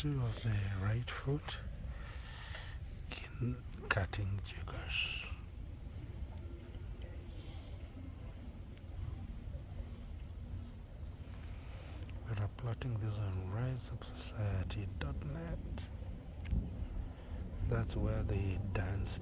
two of the right foot cutting jiggers. We're plotting this on riseupsociety.net. That's where the dance.